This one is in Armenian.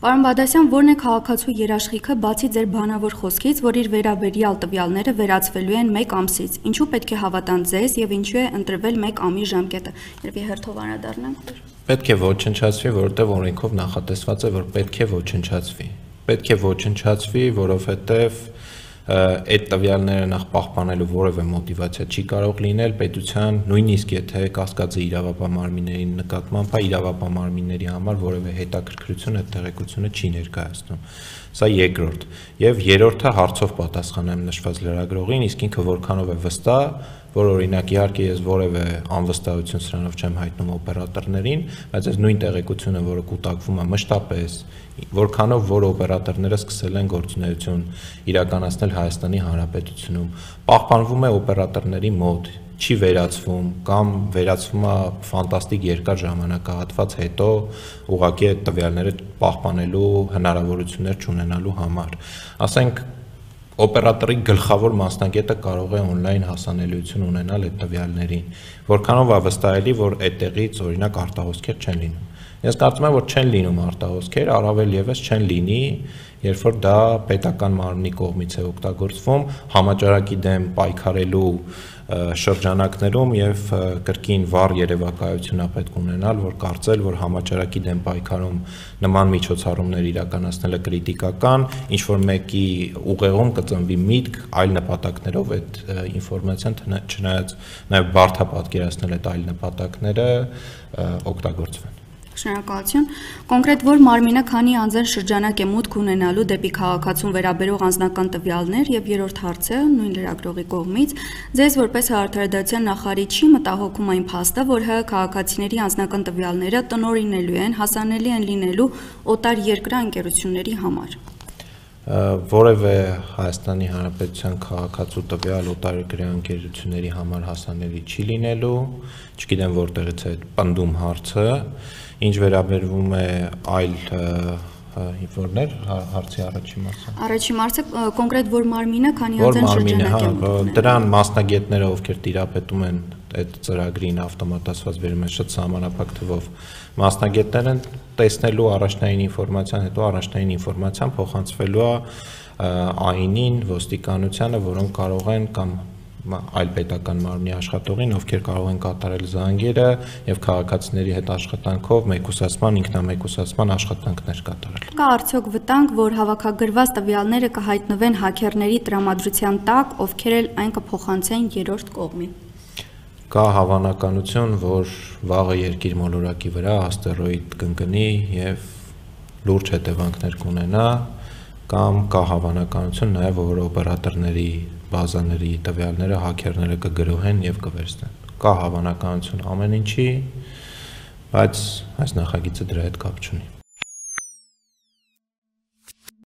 Պարոն Բադասյան, ո՞րն է քաղաքացու երաշխիքը բացի ձեր բանավոր խոսքից, որ իր վերաբերյալ տվյալները վերացվելու են 1 ամսից։ Ինչու պետք է հավատան ձեզ եւ ինչու է ընտրվել 1 ամի ժամկետը։ Երբ հերթով անդառնանք։ Պետք է ոչնչացվի, որովհետեւ օրենքով նախատեսված է, որ պետք է ոչնչացվի։ Պետք է ոչնչացվի, որովհետեւ այդ տվյալները նախ պահպանելու որևէ մոտիվացիա չի կարող լինել պետության, նույնիսկ եթե կասկածը իրավապահ նկատմամբ է, իրավապահ մարմինների համար որևէ հետաքրքրություն այդ տեղեկությունը չի ներկայացնում։ Սա երկրորդ։ Եվ երրորդը հարցով պատասխանեմ նշված լրագրողին, իսկ ինքը որքանով է վստահ, որ օրինակ իհարկե ես որևէ անվստահություն սրանով չեմ հայտնում օպերատորներին, բայց այս նույն տեղեկությունը, որը կուտակվում է մշտապես, որքանով որ օպերատորները սկսել են գործունեություն իրականացնել Հայաստանի Հանրապետությունում, պահպանվում է օպերատորների մոտ չի վերացվում կամ վերացվում է ֆանտաստիկ երկար ժամանակահատված հետո ուղղակի այդ տվյալները պահպանելու հնարավորություններ չունենալու համար ասենք օպերատորի գլխավոր մասնագետը կարող է on-line հասանելիություն ունենալ այդ տվյալներին որքանով է վստահելի որ այդտեղից օրինակ արտահոսքեր չեն լինում ես կարծում եմ որ չեն լինում արտահոսքեր առավել եւս չեն լինի երբ որ դա պետական մարմնի կողմից է օգտագործվում համաճարակի դեմ պայքարելու շրջանակներում եւ կրկին վառ երևակայությունա պետք ունենալ, որ կարծել, որ համաճարակի դեմ պայքարում նման միջոցառումներ իրականացնելը կրիտիկական, ինչ որ մեկի ուղեղում կծնվի միտք այլ նպատակներով այդ ինֆորմացիան չնայած նաեւ բարթա պատկերացնել այդ այլ նպատակները օգտագործվեն Շնորհակալություն։ Կոնկրետ որ մարմինը քանի անձեր շրջանակ է մուտք ունենալու դեպի քաղաքացուն վերաբերող անձնական տվյալներ եւ երրորդ հարցը նույն լրագրողի կողմից ձեզ որպես հաղորդարդարության նախարարի չի մտահոգում այն փաստը, որ ՀՀ քաղաքացիների անձնական տվյալները տնորինելու են, հասանելի են լինելու օտար երկրի ընկերությունների համար որևէ Հայաստանի Հանրապետության քաղաքացու տվյալ օտարերկրյա ընկերությունների համար հասանելի չի լինելու, չգիտեմ որտեղից է պնդում հարցը, Ինչ վերաբերվում է այլ ինֆորներ հարցի առաջի մասը։ Առաջի մասը կոնկրետ որ մարմինը, քանի անձն շրջանակ է։ հա, Դրան մասնագետները, ովքեր տիրապետում են այդ ծրագրին ավտոմատացված վերում են շատ սահմանափակ թվով մասնագետներ են տեսնելու առաջնային ինֆորմացիան, հետո առաջնային ինֆորմացիան փոխանցվելու է ԱԻՆ-ին, ոստիկանությանը, որոնք կարող են կամ այլ պետական մարմնի աշխատողին, ովքեր կարող են կատարել զանգերը եւ քաղաքացիների հետ աշխատանքով մեկուսացման, ինքնամեկուսացման աշխատանքներ կատարել։ Կա արդյոք վտանգ, որ հավաքագրված տվյալները կհայտնվեն հաքերների տրամադրության տակ, ովքեր էլ այն կփոխանցեն երրորդ կողմին։ Կա հավանականություն, որ վաղը երկիր մոլորակի վրա աստերոիդ կընկնի եւ լուրջ հետևանքներ կունենա կամ կա հավանականություն նաև որ օպերատորների բազաների տվյալները հաքերները կգրոհեն եւ կվերցնեն։ Կա հավանականություն ամեն ինչի, բայց այս նախագիծը դրա հետ կապ չունի։